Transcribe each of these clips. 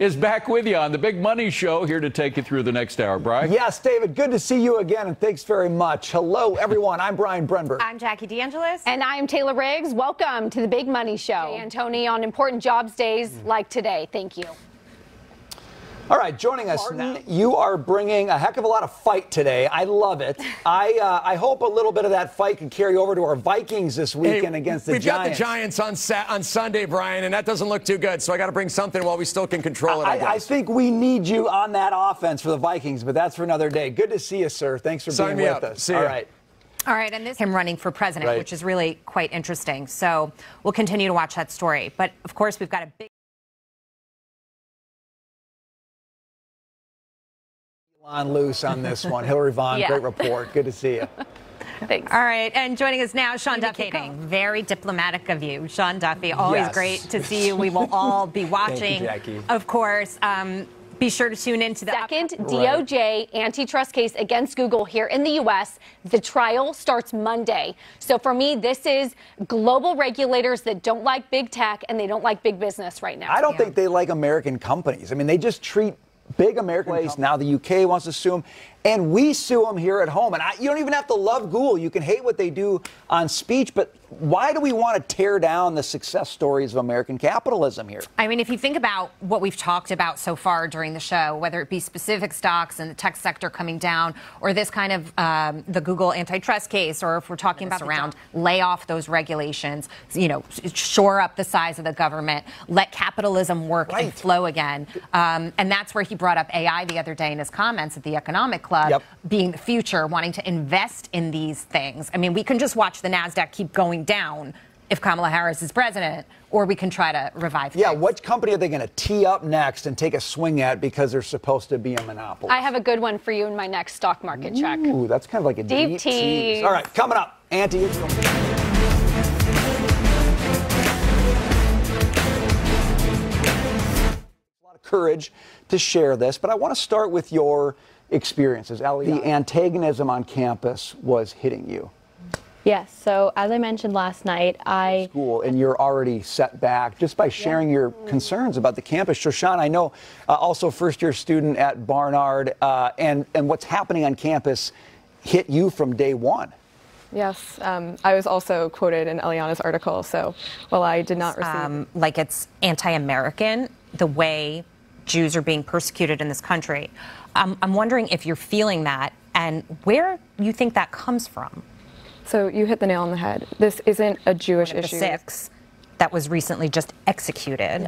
is back with you on the Big Money Show, here to take you through the next hour. Brian? Yes, David, good to see you again, and thanks very much. Hello, everyone. I'm Brian Brenberg. I'm Jackie DeAngelis. And I'm Taylor Riggs. Welcome to the Big Money Show. And Tony on important jobs days like today. Thank you. All right, joining us, now, you are bringing a heck of a lot of fight today. I love it. I uh, I hope a little bit of that fight can carry over to our Vikings this weekend hey, against the we've Giants. We've got the Giants on sa- on Sunday, Brian, and that doesn't look too good. So I got to bring something while we still can control it. I, I, I, think we need you on that offense for the Vikings, but that's for another day. Good to see you, sir. Thanks for Sign being me with up. us. See All ya. right. All right, and this him running for president, Right. which is really quite interesting. So we'll continue to watch that story. But of course, we've got a big. On loose on this one. Hillary Vaughn, Yeah. great report. Good to see you. Thanks. All right, and joining us now, Sean Duffy. Very diplomatic of you, Sean Duffy. Always Yes. great to see you. We will all be watching, Jackie. of course. Um, be sure to tune in to the Second DOJ antitrust case against Google here in the U.S. The trial starts Monday. So for me, this is global regulators that don't like big tech and they don't like big business right now. I don't think they like American companies. I mean, they just treat big American companies. Now the UK wants to sue them, and we sue them here at home. And I, you don't even have to love Google. You can hate what they do on speech, but why do we want to tear down the success stories of American capitalism here? I mean, if you think about what we've talked about so far during the show, whether it be specific stocks and the tech sector coming down, or this kind of um, the Google antitrust case, or if we're talking about around lay off those regulations, you know, shore up the size of the government, let capitalism work and flow again. Um, and that's where he brought up AI the other day in his comments at the Economic Club, Yep. being the future, wanting to invest in these things. I mean, we can just watch the NASDAQ keep going down if Kamala Harris is president, or we can try to revive Yeah, things. what company are they going to tee up next and take a swing at because they're supposed to be a monopoly? I have a good one for you in my next stock market check. Ooh, that's kind of like a Deep deep, tease. All right, coming up, Auntie. A lot of courage to share this, but I want to start with your experiences. Ellie, the antagonism on campus was hitting you. Yes. So as I mentioned last night, I school and you're already set back just by sharing your concerns about the campus. Shoshana, I know uh, also first year student at Barnard uh, and, and what's happening on campus hit you from day one. Yes, um, I was also quoted in Eliana's article. So while I did not receive, um, like it's anti-American the way Jews are being persecuted in this country. Um, I'm wondering if you're feeling that and where you think that comes from. so you hit the nail on the head. This isn't a Jewish The issue six that was recently just executed.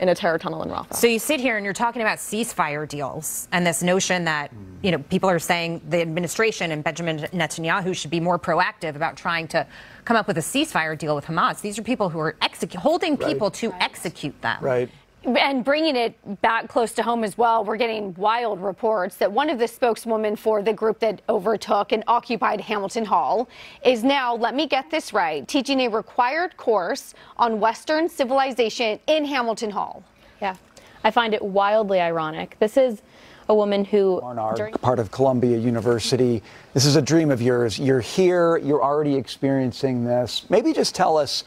in a terror tunnel in Rafah. So you sit here and you're talking about ceasefire deals and this notion that you know people are saying the administration and Benjamin Netanyahu should be more proactive about trying to come up with a ceasefire deal with Hamas. These are people who are execu- holding people to execute them. Right. And bringing it back close to home as well, we're getting wild reports that one of the spokeswomen for the group that overtook and occupied Hamilton Hall is now, let me get this right, teaching a required course on Western civilization in Hamilton Hall. yeah, I find it wildly ironic. This is a woman who Barnard, during- part of Columbia University. This is a dream of yours. You're here, you're already experiencing this. Maybe just tell us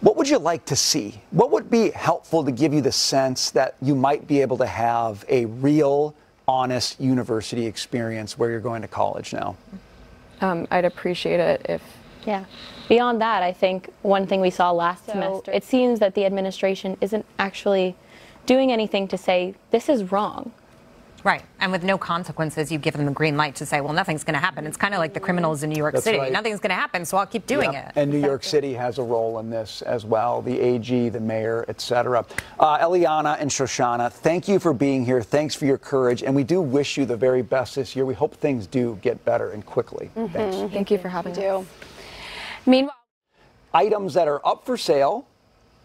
what would you like to see? What would be helpful to give you the sense that you might be able to have a real, honest university experience where you're going to college now? Um, I'd appreciate it if Yeah. Beyond that, I think one thing we saw last semester, it seems that the administration isn't actually doing anything to say this is wrong. Right. And with no consequences, you give them the green light to say, well, nothing's going to happen. It's kind of like the criminals in New York That's City. right. Nothing's going to happen, so I'll keep doing Yep. it. And New York City has a role in this as well. The AG, the mayor, et cetera. Uh, Eliana and Shoshana, thank you for being here. Thanks for your courage. And we do wish you the very best this year. We hope things do get better and quickly. Thanks. thank you for having me. Do. Meanwhile, Items that are up for sale,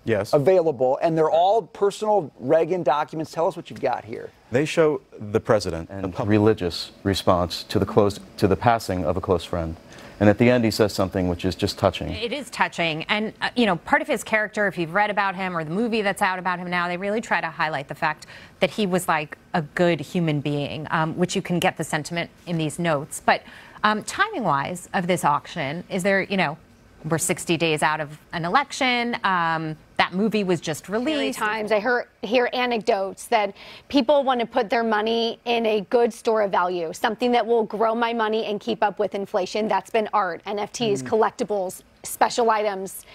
Yes. available, and they're all personal Reagan documents. Tell us what you've got here. They show the president and a religious response to the close to the passing of a close friend. And at the end, he says something which is just touching. It is touching. And, uh, you know, part of his character, if you've read about him or the movie that's out about him now, they really try to highlight the fact that he was like a good human being, um, which you can get the sentiment in these notes. But um, timing wise of this auction, is there, you know, we're 60 days out of an election. Um, That movie was just Many released. times I hear, hear anecdotes that people want to put their money in a good store of value, something that will grow my money and keep up with inflation. That's been art, NFTs, collectibles, special items.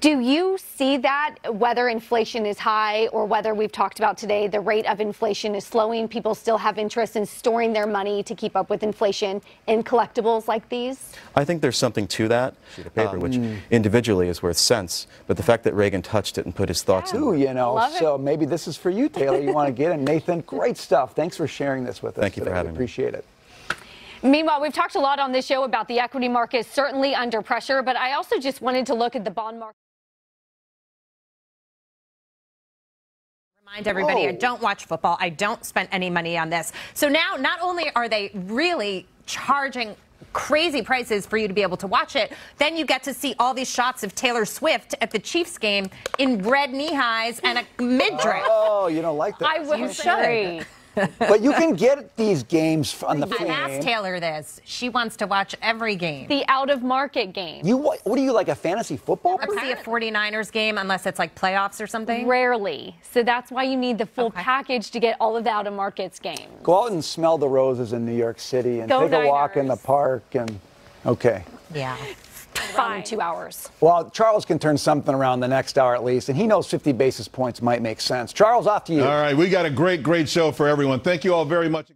Do you see that whether inflation is high or whether we've talked about today the rate of inflation is slowing? People still have interest in storing their money to keep up with inflation in collectibles like these? I think there's something to that sheet of paper, which um, individually is worth cents. But the fact that Reagan touched it and put his thoughts Ooh, in. you know, Love it. so maybe this is for you, Taylor. You want to get it. Nathan, great stuff. Thanks for sharing this with us. Thank you for today. We having me. Appreciate it. Meanwhile, we've talked a lot on this show about the equity market certainly under pressure, but I also just wanted to look at the bond market. Remind everybody, I oh. don't watch football. I don't spend any money on this. So now, not only are they really charging crazy prices for you to be able to watch it, then you get to see all these shots of Taylor Swift at the Chiefs game in red knee highs and a midriff. Oh, you don't like that. I will You should. But you can get these games on the I asked phone. Taylor this. She wants to watch every game. The out of market game. You what, what are you like a fantasy football Never player? see a 49ers game unless it's like playoffs or something. Rarely. So that's why you need the full Okay. package to get all of the out of markets games. Go out and smell the roses in New York City and Go take a walk in the park and okay. Yeah. Fine. In two hours. Well, Charles can turn something around the next hour at least, and he knows 50 basis points might make sense. Charles, off to you. All right, we got a great, great show for everyone. Thank you all very much.